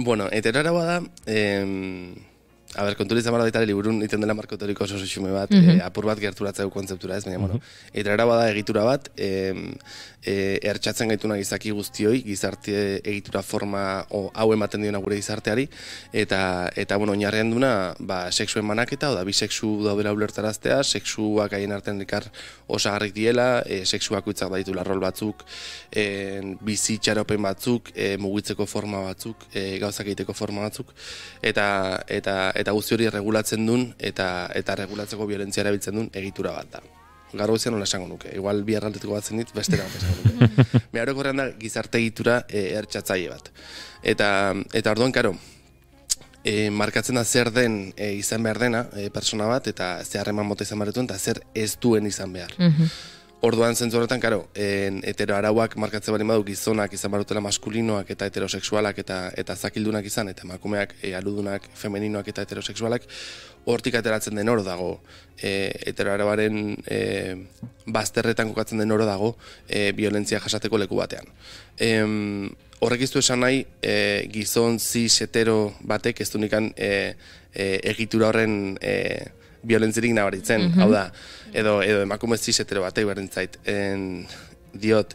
Bueno, eterara bada, em, a ber, kontu izan baita liburun iten dela marko teoriko oso xume bat, mm apur bat gerturatzeko kontzeptura ez, baina, bueno, eterara bada egitura bat, em, e, ertxatzen gaituna gizaki guztioi, gizarte egitura forma o, hau ematen diona gure gizarteari, eta, eta bueno, oinarrean duna, ba, seksuen manaketa, oda, bi seksu daudela ulertaraztea, seksuak haien artean likar osagarrik diela, e, seksuak uitzak baditu rol batzuk, e, bizi txaropen batzuk, e, mugitzeko forma batzuk, e, gauzak egiteko forma batzuk, eta, eta, eta guzti hori regulatzen duen, eta, eta regulatzeko violentzia erabiltzen duen egitura bat da. Gaur gozian nola esango nuke, igual bi arraldetuko bat zenit, beste bat esango nuke. Behar da gizarte egitura e, ertxatzaile bat. Eta, eta orduan, karo, e, markatzen da zer den e, izan behar dena e, persona bat, eta zeharreman mota izan behar eta zer ez duen izan behar. Orduan zentzu horretan, karo, en, hetero arauak markatzen bari badu gizonak izan barutela maskulinoak eta heterosexualak eta eta zakildunak izan, eta emakumeak e, aludunak femeninoak eta heterosexualak, hortik ateratzen den oro dago, e, hetero arauaren e, bazterretan kokatzen den oro dago, e, violentzia jasateko leku batean. E, horrek iztu esan nahi, e, gizon zis hetero batek ez du nikan e, e, egitura horren... E, violentzirik nabaritzen, mm hau da, edo, edo emakume zizetero batek berdintzait, en, diot,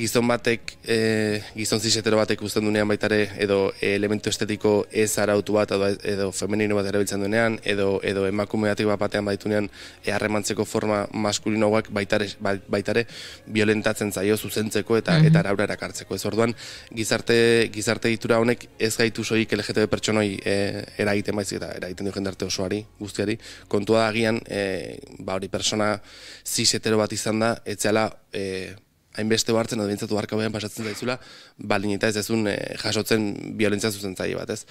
gizon batek, e, gizon zizetero batek usten dunean baitare, edo elementu estetiko ez arautu bat, edo, edo femenino bat erabiltzen dunean, edo, edo emakume batek bat batean baitunean, e, harremantzeko forma maskulinoak baitare, baitare violentatzen zaio zuzentzeko eta mm -hmm. eta araura erakartzeko. Ez orduan, gizarte, gizarte ditura honek ez gaitu soik LGTB pertsonoi e, eragiten baizik eta eragiten du jendarte osoari, guztiari, kontua agian, e, ba hori persona zizetero bat izan da, etzeala, e, hainbeste hartzen edo bintzatu behan pasatzen zaizula, balin eta ez ezun e, jasotzen violentzia zuzen bat, ez?